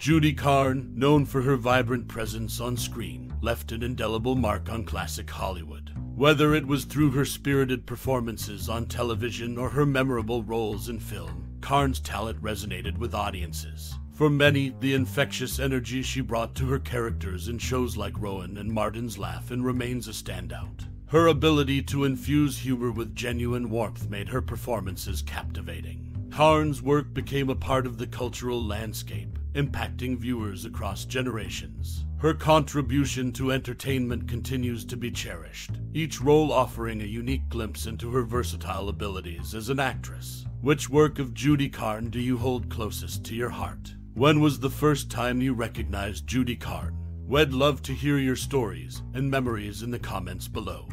Judy Carne, known for her vibrant presence on screen, left an indelible mark on classic Hollywood. Whether it was through her spirited performances on television or her memorable roles in film, Carne's talent resonated with audiences. For many, the infectious energy she brought to her characters in shows like Rowan and Martin's Laugh-In remains a standout. Her ability to infuse humor with genuine warmth made her performances captivating. Carne's work became a part of the cultural landscape, impacting viewers across generations. Her contribution to entertainment continues to be cherished, each role offering a unique glimpse into her versatile abilities as an actress. Which work of Judy Carne do you hold closest to your heart? When was the first time you recognized Judy Carne? We'd love to hear your stories and memories in the comments below.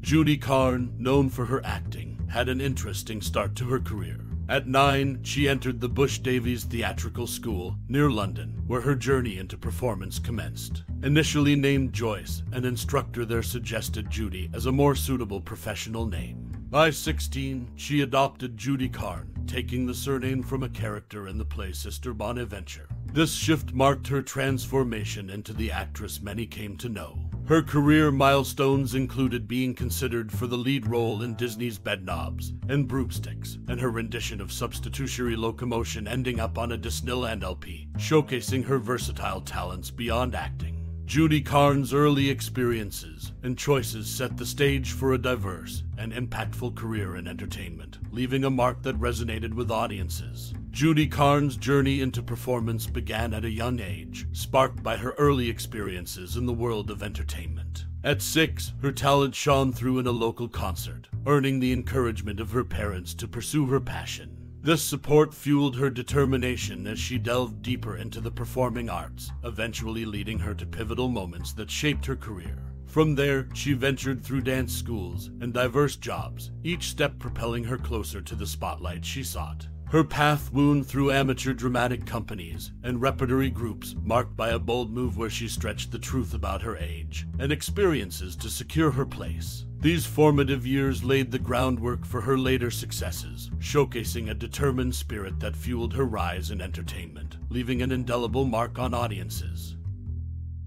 Judy Carne, known for her acting, had an interesting start to her career. At nine, she entered the Bush Davies Theatrical School near London, where her journey into performance commenced. Initially named Joyce, an instructor there suggested Judy as a more suitable professional name. By 16, she adopted Judy Carne, taking the surname from a character in the play Sister Bonaventure. This shift marked her transformation into the actress many came to know. Her career milestones included being considered for the lead role in Disney's Bedknobs and Broomsticks, and her rendition of Substitutiary Locomotion ending up on a Disneyland LP, showcasing her versatile talents beyond acting. Judy Carne's early experiences and choices set the stage for a diverse and impactful career in entertainment, leaving a mark that resonated with audiences. Judy Carne's journey into performance began at a young age, sparked by her early experiences in the world of entertainment. At six, her talent shone through in a local concert, earning the encouragement of her parents to pursue her passion. This support fueled her determination as she delved deeper into the performing arts, eventually leading her to pivotal moments that shaped her career. From there, she ventured through dance schools and diverse jobs, each step propelling her closer to the spotlight she sought. Her path wound through amateur dramatic companies and repertory groups, marked by a bold move where she stretched the truth about her age and experiences to secure her place. These formative years laid the groundwork for her later successes, showcasing a determined spirit that fueled her rise in entertainment, leaving an indelible mark on audiences.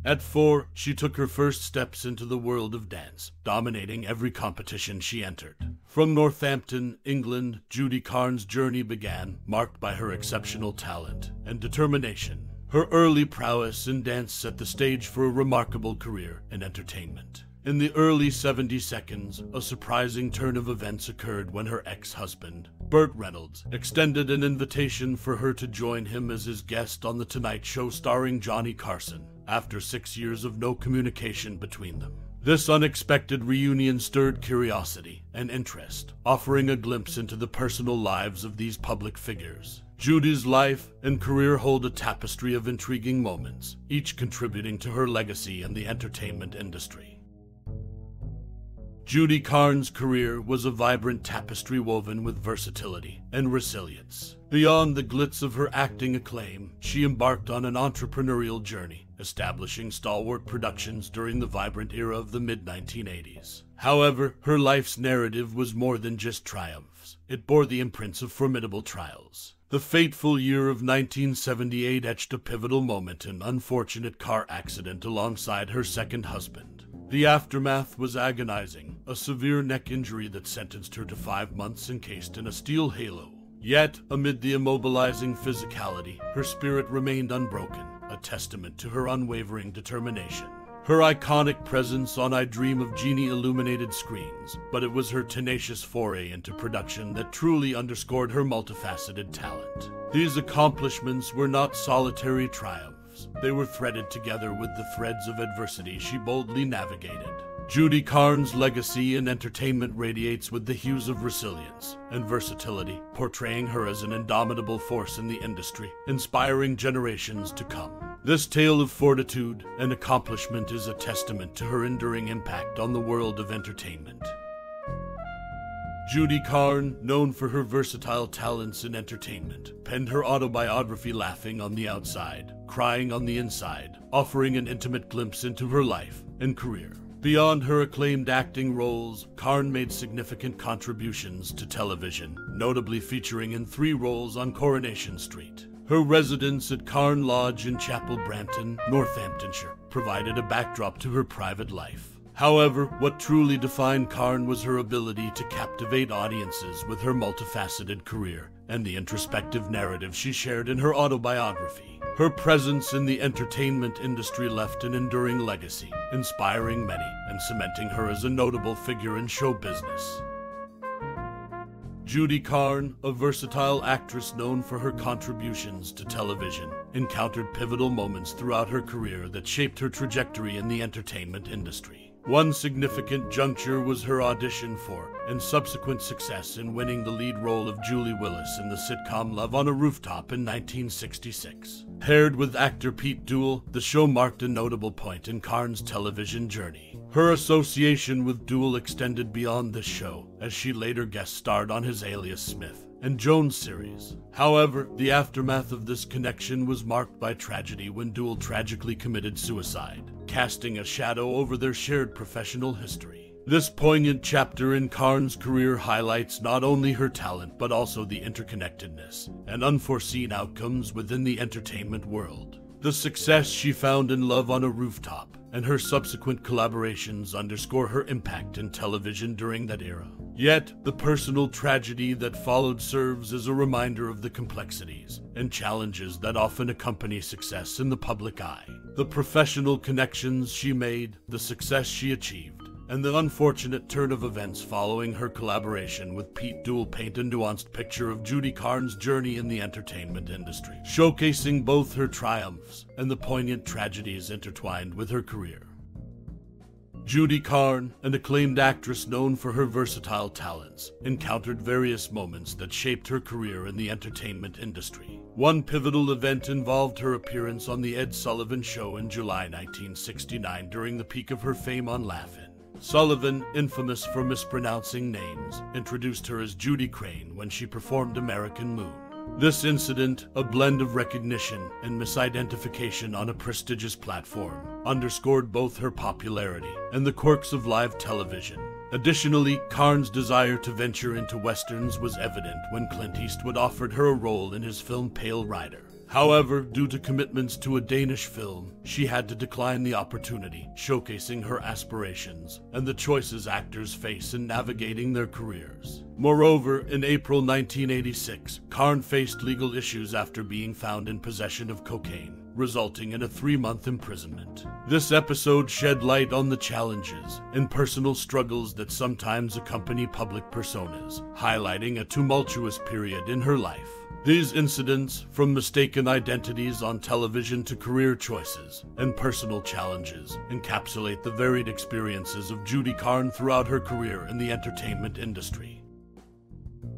At four, she took her first steps into the world of dance, dominating every competition she entered. From Northampton, England, Judy Carne's journey began, marked by her exceptional talent and determination. Her early prowess in dance set the stage for a remarkable career in entertainment. In the early 70 seconds, a surprising turn of events occurred when her ex husband, Burt Reynolds, extended an invitation for her to join him as his guest on The Tonight Show starring Johnny Carson, after six years of no communication between them. This unexpected reunion stirred curiosity and interest, offering a glimpse into the personal lives of these public figures. Judy's life and career hold a tapestry of intriguing moments, each contributing to her legacy in the entertainment industry. Judy Carne's career was a vibrant tapestry woven with versatility and resilience. Beyond the glitz of her acting acclaim, she embarked on an entrepreneurial journey, establishing stalwart productions during the vibrant era of the mid 1980s. However, her life's narrative was more than just triumphs, it bore the imprints of formidable trials. The fateful year of 1978 etched a pivotal moment in unfortunate car accident alongside her second husband. The aftermath was agonizing, a severe neck injury that sentenced her to five months encased in a steel halo. Yet, amid the immobilizing physicality, her spirit remained unbroken, a testament to her unwavering determination. Her iconic presence on I Dream of Jeannie illuminated screens, but it was her tenacious foray into production that truly underscored her multifaceted talent. These accomplishments were not solitary triumphs they were threaded together with the threads of adversity she boldly navigated. Judy Carne's legacy in entertainment radiates with the hues of resilience and versatility, portraying her as an indomitable force in the industry, inspiring generations to come. This tale of fortitude and accomplishment is a testament to her enduring impact on the world of entertainment. Judy Carne, known for her versatile talents in entertainment, penned her autobiography Laughing on the Outside, Crying on the Inside, offering an intimate glimpse into her life and career. Beyond her acclaimed acting roles, Carne made significant contributions to television, notably featuring in three roles on Coronation Street. Her residence at Carn Lodge in Chapel Brampton, Northamptonshire, provided a backdrop to her private life. However, what truly defined Carne was her ability to captivate audiences with her multifaceted career and the introspective narrative she shared in her autobiography. Her presence in the entertainment industry left an enduring legacy, inspiring many and cementing her as a notable figure in show business. Judy Carne, a versatile actress known for her contributions to television, encountered pivotal moments throughout her career that shaped her trajectory in the entertainment industry. One significant juncture was her audition for and subsequent success in winning the lead role of Julie Willis in the sitcom Love on a Rooftop in 1966. Paired with actor Pete Duel, the show marked a notable point in Carne's television journey. Her association with Duel extended beyond this show, as she later guest starred on his Alias Smith and Jones series. However, the aftermath of this connection was marked by tragedy when Duel tragically committed suicide, casting a shadow over their shared professional history. This poignant chapter in Carne's career highlights not only her talent but also the interconnectedness and unforeseen outcomes within the entertainment world. The success she found in Love on a Rooftop and her subsequent collaborations underscore her impact in television during that era. Yet, the personal tragedy that followed serves as a reminder of the complexities and challenges that often accompany success in the public eye. The professional connections she made, the success she achieved, and the unfortunate turn of events following her collaboration with Pete Duel paint a nuanced picture of Judy Carne's journey in the entertainment industry, showcasing both her triumphs and the poignant tragedies intertwined with her career. Judy Carne, an acclaimed actress known for her versatile talents, encountered various moments that shaped her career in the entertainment industry. One pivotal event involved her appearance on The Ed Sullivan Show in July 1969 during the peak of her fame on Laugh-In. Sullivan, infamous for mispronouncing names, introduced her as Judy Crane when she performed American Moon. This incident, a blend of recognition and misidentification on a prestigious platform, underscored both her popularity and the quirks of live television. Additionally, Carne's desire to venture into westerns was evident when Clint Eastwood offered her a role in his film Pale Rider. However, due to commitments to a Danish film, she had to decline the opportunity, showcasing her aspirations and the choices actors face in navigating their careers. Moreover, in April 1986, Carne faced legal issues after being found in possession of cocaine, resulting in a three month imprisonment. This episode shed light on the challenges and personal struggles that sometimes accompany public personas, highlighting a tumultuous period in her life. These incidents, from mistaken identities on television to career choices and personal challenges, encapsulate the varied experiences of Judy Carne throughout her career in the entertainment industry.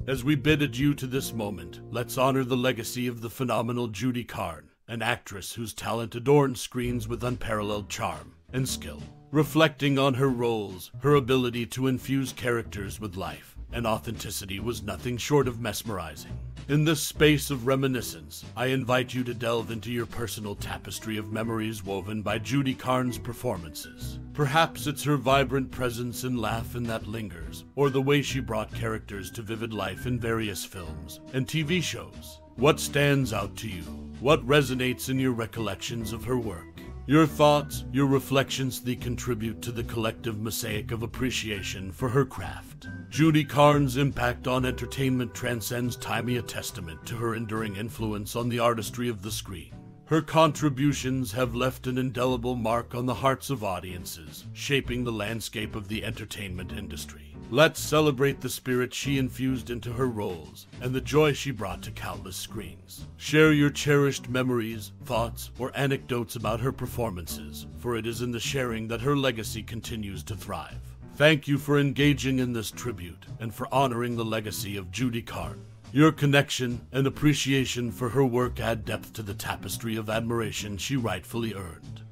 As we bid adieu to this moment, let's honor the legacy of the phenomenal Judy Carne, an actress whose talent adorned screens with unparalleled charm and skill. Reflecting on her roles, her ability to infuse characters with life and authenticity was nothing short of mesmerizing. In this space of reminiscence, I invite you to delve into your personal tapestry of memories woven by Judy Carne's performances. Perhaps it's her vibrant presence and Laugh-In that lingers, or the way she brought characters to vivid life in various films and TV shows. What stands out to you? What resonates in your recollections of her work? Your thoughts, your reflections, they contribute to the collective mosaic of appreciation for her craft. Judy Carne's impact on entertainment transcends time a testament to her enduring influence on the artistry of the screen. Her contributions have left an indelible mark on the hearts of audiences, shaping the landscape of the entertainment industry. Let's celebrate the spirit she infused into her roles and the joy she brought to countless screens. Share your cherished memories, thoughts, or anecdotes about her performances, for it is in the sharing that her legacy continues to thrive. Thank you for engaging in this tribute and for honoring the legacy of Judy Carne. Your connection and appreciation for her work add depth to the tapestry of admiration she rightfully earned.